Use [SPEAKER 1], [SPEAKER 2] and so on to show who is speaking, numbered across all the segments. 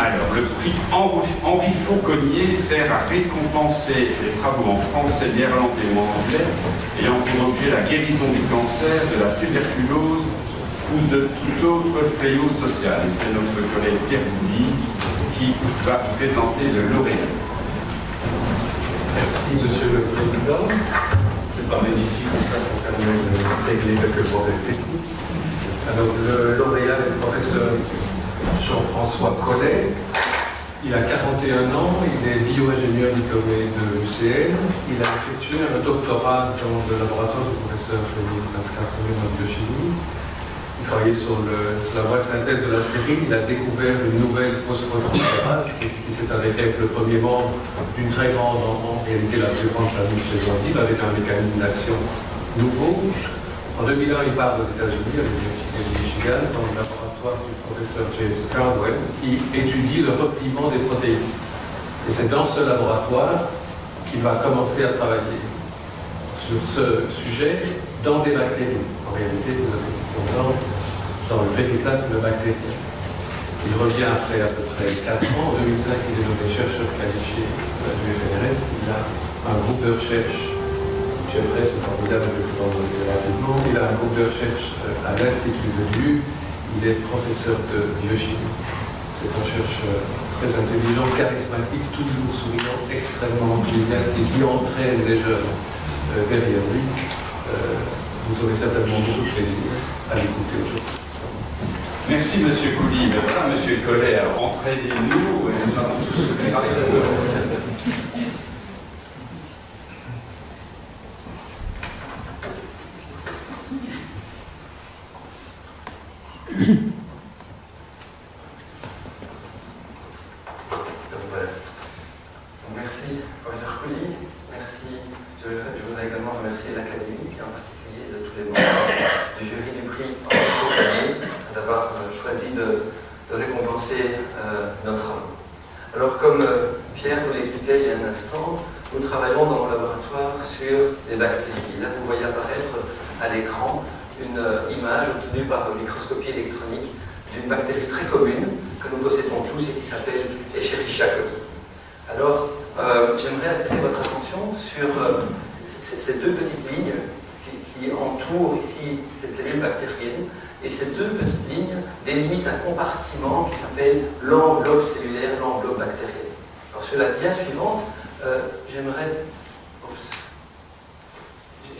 [SPEAKER 1] Alors, le prix Henri Fauconnier sert à récompenser les travaux en français, néerlandais ou anglais ayant pour objet la guérison du cancer, de la tuberculose ou de tout autre fléau social. C'est notre collègue Pierre Zoudy qui va présenter le lauréat.
[SPEAKER 2] Merci, Monsieur le Président. Je vais d'ici, comme ça, ça permet de régler quelques problèmes techniques. Alors, le lauréat est le professeur Jean-François Collet. Il a 41 ans, il est bio-ingénieur diplômé de l'UCN. Il a effectué un doctorat dans le laboratoire du professeur Denis Pascal en biochimie. Il travaillait sur la voie de synthèse de la série. Il a découvert une nouvelle phosphorylase qui, qui s'est avec le premier membre d'une très grande, en, réalité la plus grande famille de ces enzymes, avec un mécanisme d'action nouveau. En 2001, il part aux États-Unis à l'Université de Michigan dans le laboratoire du professeur James Cardwell qui étudie le repliement des protéines. Et c'est dans ce laboratoire qu'il va commencer à travailler sur ce sujet dans des bactéries. En réalité, vous avez dans, dans le périplasme bactérien. Il revient après à peu près 4 ans. En 2005, il est nommé chercheur qualifié du FNRS. Il a un groupe de recherche J'aimerais, c'est formidable de vous rapidement. Il a un groupe de recherche à l'Institut de Lille il est professeur de biochimie. C'est un chercheur très intelligent, charismatique, toujours souriant, extrêmement enthousiaste et qui entraîne les jeunes euh, derrière lui. Euh, vous aurez certainement beaucoup de plaisir à l'écouter aujourd'hui.
[SPEAKER 1] Merci Monsieur Coulis. voilà Monsieur Collet, entraînez-nous et nous allons tous
[SPEAKER 3] Merci. Je, voudrais également remercier l'Académie, en particulier de tous les membres du jury du prix d'avoir euh, choisi de, récompenser euh, notre travaux. Alors, comme euh, Pierre vous l'expliquait il y a un instant, nous travaillons dans mon laboratoire sur les bactéries. Là, vous voyez apparaître à l'écran une image obtenue par microscopie électronique d'une bactérie très commune que nous possédons tous et qui s'appelle Escherichia coli. Alors, euh, j'aimerais attirer votre attention sur euh, ces deux petites lignes qui, entourent ici cette cellule bactérienne. Et ces deux petites lignes délimitent un compartiment qui s'appelle l'enveloppe cellulaire, l'enveloppe bactérienne. Alors, sur la dia suivante, euh, j'aimerais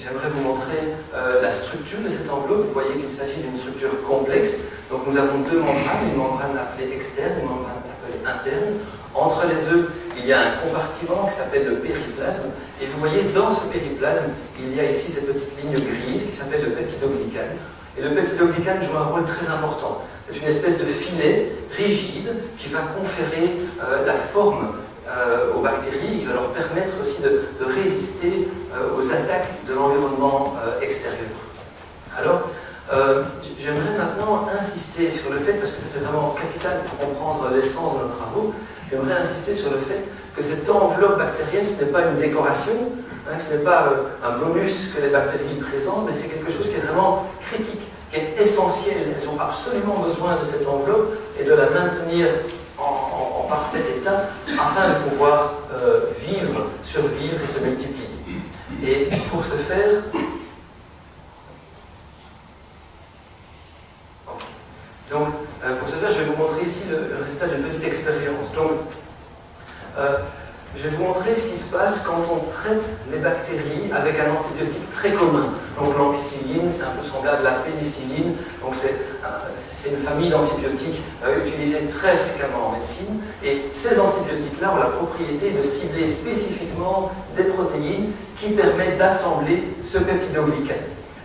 [SPEAKER 3] J'aimerais vous montrer la structure de cette enveloppe. Vous voyez qu'il s'agit d'une structure complexe donc nous avons deux membranes, une membrane appelée externe, une membrane appelée interne. Entre les deux, il y a un compartiment qui s'appelle le périplasme. Et vous voyez, dans ce périplasme, il y a ici cette petite ligne grise qui s'appelle le peptidoglycane. Et le peptidoglycane joue un rôle très important. C'est une espèce de filet rigide qui va conférer euh, la forme euh, aux bactéries, il va leur permettre aussi de, résister euh, aux attaques de l'environnement extérieur. Alors, j'aimerais maintenant insister sur le fait, parce que ça c'est vraiment capital pour comprendre l'essence de nos travaux, j'aimerais insister sur le fait que cette enveloppe bactérienne, ce n'est pas une décoration, hein, ce n'est pas euh, un bonus que les bactéries présentent, mais c'est quelque chose qui est vraiment critique, qui est essentiel. Elles ont absolument besoin de cette enveloppe et de la maintenir en, parfait état afin de pouvoir euh, vivre, survivre et se multiplier. Et pour ce faire, Donc, euh, pour ce faire, je vais vous montrer ici le, résultat d'une petite expérience. Donc, euh, je vais vous montrer ce qui se passe quand on traite les bactéries avec un antibiotique très commun. Donc l'ampicilline, c'est un peu semblable à la pénicilline. Donc c'est euh, une famille d'antibiotiques utilisés très fréquemment en médecine. Et ces antibiotiques-là ont la propriété de cibler spécifiquement des protéines qui permettent d'assembler ce peptidoglycane.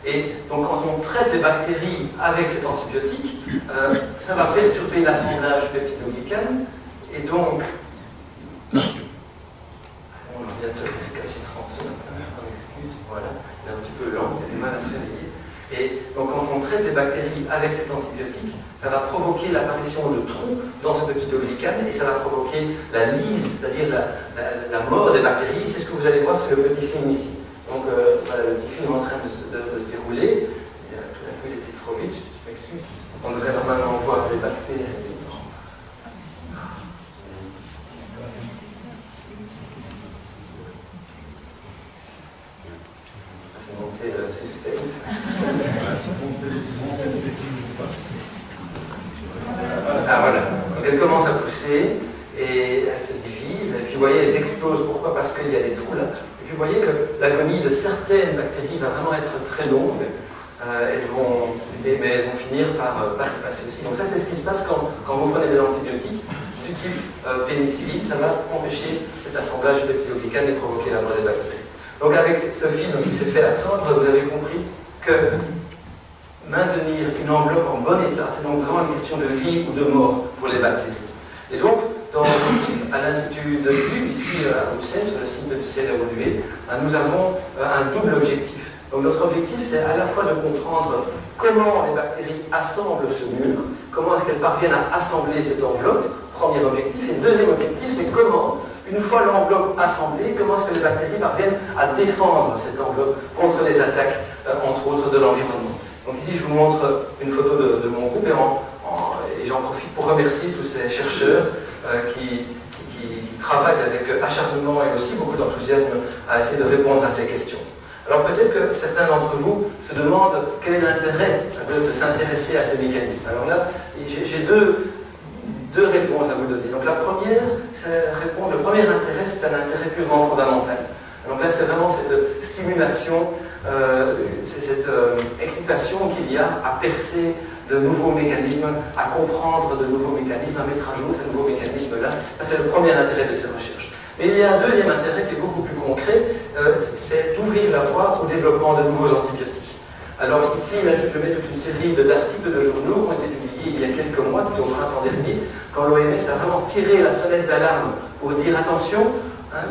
[SPEAKER 3] Et donc quand on traite les bactéries avec cet antibiotique, euh, ça va perturber l'assemblage peptidoglycane. Et donc, mon ordinateur est récalcitrant matin, on excuse, voilà, il est un petit peu lent, il a du mal à se réveiller. Et donc quand on traite les bactéries avec cet antibiotique, ça va provoquer l'apparition de trous dans ce peptidoglycane et ça va provoquer la lyse, c'est-à-dire la, mort des bactéries. C'est ce que vous allez voir sur le petit film ici. Donc euh, voilà, le petit film est en train de se, dérouler. Et, tout d'un coup, il était trop je m'excuse. On devrait normalement voir les bactéries. Ah voilà. Donc pousser et elle se divise. Et puis vous voyez, elle explose. Pourquoi? Parce qu'il y a des trous là. Et puis vous voyez que l'agonie de certaines bactéries va vraiment être très longue. Euh, elles, vont, mais elles vont finir par, euh, par passer aussi. Donc ça, c'est ce qui se passe quand, quand vous prenez des antibiotiques du type euh, pénicilline. Ça va empêcher cet assemblage peptidoglycane et provoquer la mort des bactéries. Donc avec ce film qui s'est fait attendre, vous avez compris que maintenir une enveloppe en bon état, c'est donc vraiment une question de vie ou de mort pour les bactéries. Dans l'équipe, à l'Institut de Vue, ici à Bruxelles, sur le site de CLRUE, nous avons un double objectif. Donc notre objectif, c'est à la fois de comprendre comment les bactéries assemblent ce mur, comment est-ce qu'elles parviennent à assembler cette enveloppe, premier objectif, et deuxième objectif, c'est comment, une fois l'enveloppe assemblée, comment est-ce que les bactéries parviennent à défendre cette enveloppe contre les attaques, euh, entre autres, de l'environnement. Donc ici, je vous montre une photo de, mon groupe et, j'en profite pour remercier tous ces chercheurs euh, qui, travaillent avec acharnement et aussi beaucoup d'enthousiasme à essayer de répondre à ces questions. Alors peut-être que certains d'entre vous se demandent quel est l'intérêt de, s'intéresser à ces mécanismes. Alors là, j'ai deux, deux réponses à vous donner. Donc la première, répondre, le premier intérêt, c'est un intérêt purement fondamental. Donc là, c'est vraiment cette stimulation, c'est cette euh, excitation qu'il y a à percer de nouveaux mécanismes, à comprendre de nouveaux mécanismes, à mettre à jour ces nouveaux mécanismes-là. Ça, c'est le premier intérêt de ces recherches. Mais il y a un deuxième intérêt qui est beaucoup plus concret, euh, c'est d'ouvrir la voie au développement de nouveaux antibiotiques. Alors ici, là, je mets toute une série d'articles de journaux qui ont été publiés il y a quelques mois, c'était au printemps dernier, quand l'OMS a vraiment tiré la sonnette d'alarme pour dire attention,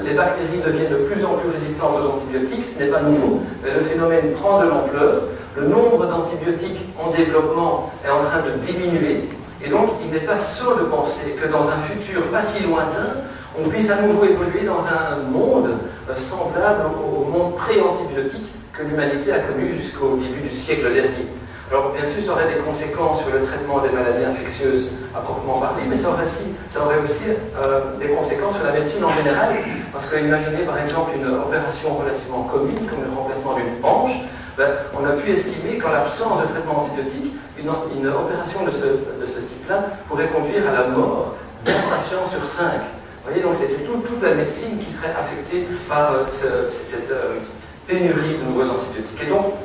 [SPEAKER 3] les bactéries deviennent de plus en plus résistantes aux antibiotiques, ce n'est pas nouveau, mais le phénomène prend de l'ampleur, le nombre d'antibiotiques en développement est en train de diminuer, et donc il n'est pas sûr de penser que dans un futur pas si lointain, on puisse à nouveau évoluer dans un monde euh, semblable au monde pré-antibiotique que l'humanité a connu jusqu'au début du siècle dernier. Alors bien sûr, ça aurait des conséquences sur le traitement des maladies infectieuses à proprement parler, mais ça aurait aussi, euh, des conséquences sur la médecine en général, parce que imaginez par exemple une opération relativement commune, comme le remplacement d'une hanche, ben, on a pu estimer qu'en l'absence de traitement antibiotique, une, opération de ce, de ce type-là pourrait conduire à la mort d'un patient sur cinq. Vous voyez, donc c'est toute la médecine qui serait affectée par euh, cette euh, pénurie de nouveaux antibiotiques. Et donc,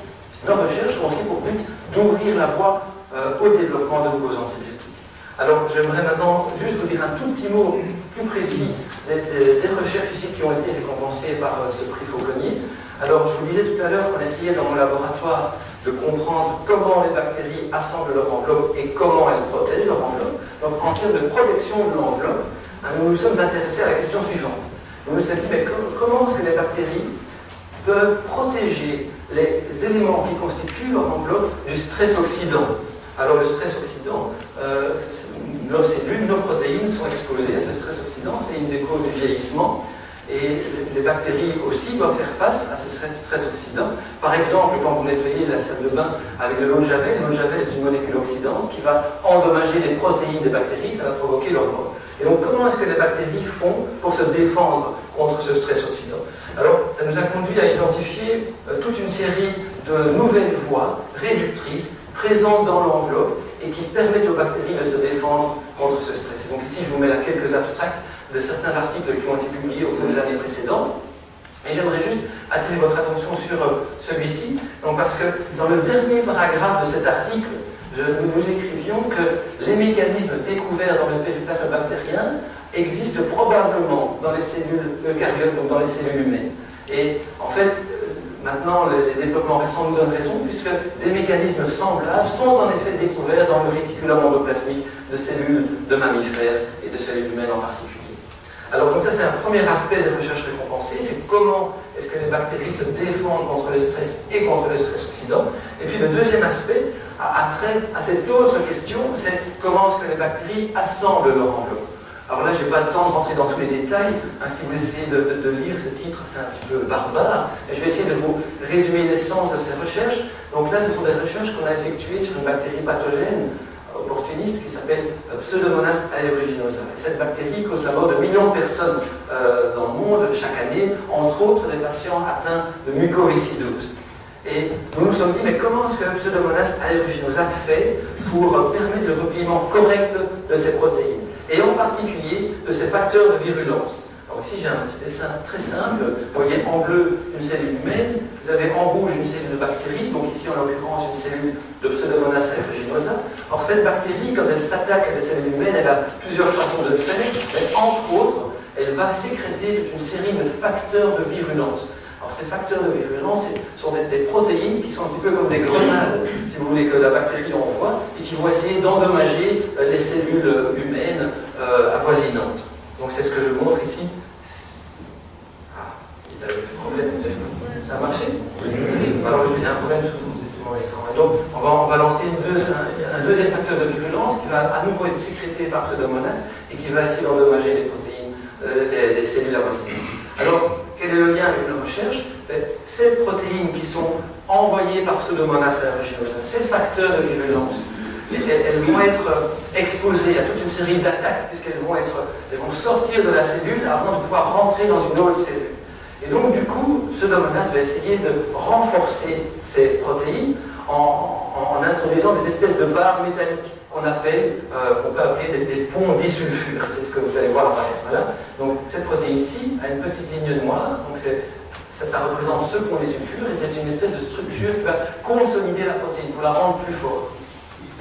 [SPEAKER 3] nos recherches ont aussi pour but d'ouvrir la voie euh, au développement de nouveaux antibiotiques. Alors, j'aimerais maintenant juste vous dire un tout petit mot plus précis des, recherches ici qui ont été récompensées par ce prix Fauconnier. Alors, je vous disais tout à l'heure qu'on essayait dans mon laboratoire de comprendre comment les bactéries assemblent leur enveloppe et comment elles protègent leur enveloppe. Donc, en termes de protection de l'enveloppe, Hein, nous nous sommes intéressés à la question suivante. Nous nous sommes dit, mais comment est-ce que les bactéries peuvent protéger les éléments qui constituent leur enveloppe du stress oxydant Alors le stress oxydant, euh, nos cellules, nos protéines sont exposées à ce stress oxydant, c'est une des causes du vieillissement. Et les bactéries aussi doivent faire face à ce stress oxydant. Par exemple, quand vous nettoyez la salle de bain avec de l'eau de javel, l'eau de javel est une molécule oxydante qui va endommager les protéines des bactéries, ça va provoquer leur mort. Et donc, comment est-ce que les bactéries font pour se défendre contre ce stress oxydant? Alors, ça nous a conduit à identifier euh, toute une série de nouvelles voies réductrices présentes dans l'enveloppe et qui permettent aux bactéries de se défendre contre ce stress. donc ici, je vous mets là quelques abstracts de certains articles qui ont été publiés au cours des années précédentes. Et j'aimerais juste attirer votre attention sur euh, celui-ci, parce que dans le dernier paragraphe de cet article, nous écrivions que les mécanismes découverts dans le périplasme bactérien existent probablement dans les cellules eucaryotes, donc dans les cellules humaines. Et en fait, maintenant, les développements récents nous donnent raison, puisque des mécanismes semblables sont en effet découverts dans le réticulum endoplasmique de cellules de mammifères et de cellules humaines en particulier. Alors donc ça c'est un premier aspect des recherches récompensées, c'est comment est-ce que les bactéries se défendent contre le stress et contre le stress oxydant. Et puis le deuxième aspect a, trait à cette autre question, c'est comment est-ce que les bactéries assemblent leur enveloppe. Alors là, je n'ai pas le temps de rentrer dans tous les détails. Hein, si vous essayez de, lire ce titre, c'est un petit peu barbare. Et je vais essayer de vous résumer l'essence de ces recherches. Donc là, ce sont des recherches qu'on a effectuées sur une bactérie pathogène opportuniste qui s'appelle euh, Pseudomonas aeruginosa. cette bactérie cause la mort de millions de personnes euh, dans le monde chaque année, entre autres des patients atteints de mucoviscidose. Et nous nous sommes dit, mais comment est-ce que Pseudomonas aeruginosa fait pour permettre le repliement correct de ces protéines? Et en particulier de ces facteurs de virulence. Alors ici j'ai un petit dessin très simple. Vous voyez en bleu une cellule humaine, vous avez en rouge une cellule de bactérie, donc ici en l'occurrence une cellule de Pseudomonas aeruginosa. Or cette bactérie, quand elle s'attaque à des cellules humaines, elle a plusieurs façons de faire, mais entre autres, elle va sécréter toute une série de facteurs de virulence. Alors ces facteurs de virulence sont des, protéines qui sont un petit peu comme des grenades, si vous voulez, que la bactérie envoie, et qui vont essayer d'endommager euh, les cellules humaines euh, avoisinantes. Donc c'est ce que je montre ici. Ah, il a un problème. Ça a marché Alors il y a un problème sur mon écran. donc on va, lancer un, deuxième facteur de virulence qui va à nouveau être sécrété par Pseudomonas et qui va essayer d'endommager les protéines, euh, les, cellules avoisinantes. Alors, quel est le lien avec la recherche? Ben, Ces protéines qui sont envoyées par Pseudomonas aeruginosa, ces facteurs de virulence, elles, vont être exposées à toute une série d'attaques, puisqu'elles vont, sortir de la cellule avant de pouvoir rentrer dans une autre cellule. Et donc, du coup, Pseudomonas va essayer de renforcer ces protéines en, introduisant des espèces de barres métalliques qu'on appelle, euh, peut appeler des, ponts disulfures. C'est ce que vous allez voir apparaître. Voilà. Donc, cette protéine ici a une petite ligne noire. Donc, ça, ça, représente ce pont disulfure et c'est une espèce de structure qui va consolider la protéine pour la rendre plus forte.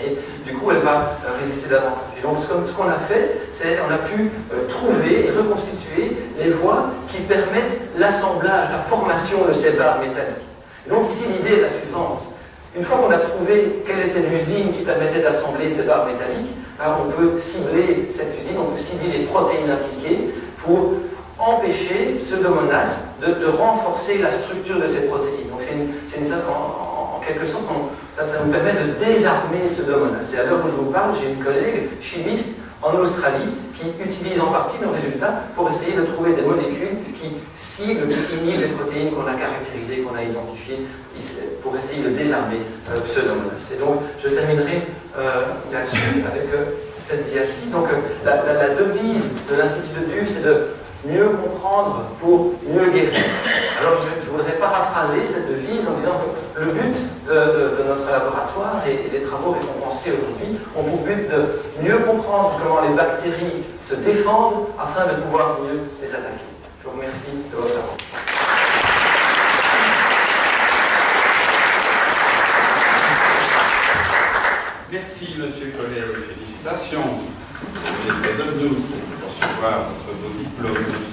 [SPEAKER 3] Et du coup, elle va euh, résister davantage. Et donc, ce qu'on a fait, c'est qu'on a pu euh, trouver et reconstituer les voies qui permettent l'assemblage, la formation de ces barres métalliques. donc, ici, l'idée est la suivante. Une fois qu'on a trouvé quelle était l'usine qui permettait d'assembler ces barres métalliques, ben, on peut cibler cette usine, on peut cibler les protéines impliquées pour empêcher pseudomonas de, de renforcer la structure de ces protéines. Donc, c'est une, une, quelque sorte, ça, nous permet de désarmer ce domaine. C'est à l'heure où je vous parle, j'ai une collègue chimiste en Australie qui utilise en partie nos résultats pour essayer de trouver des molécules qui ciblent, qui inhibent les protéines qu'on a caractérisées, qu'on a identifiées, pour essayer de désarmer euh, domaine. Et donc, je terminerai euh, là-dessus avec euh, cette diacie. Donc, la, devise de l'Institut de Dieu, c'est de mieux comprendre pour mieux guérir. Alors je, voudrais paraphraser cette devise en disant que le but de, notre laboratoire et, les travaux récompensés aujourd'hui ont pour but de mieux comprendre comment les bactéries se défendent afin pouvoir mieux les attaquer. Je vous remercie de votre attention.
[SPEAKER 1] Merci, Monsieur Collet. Félicitations. Vous êtes de nous pour recevoir votre diplôme.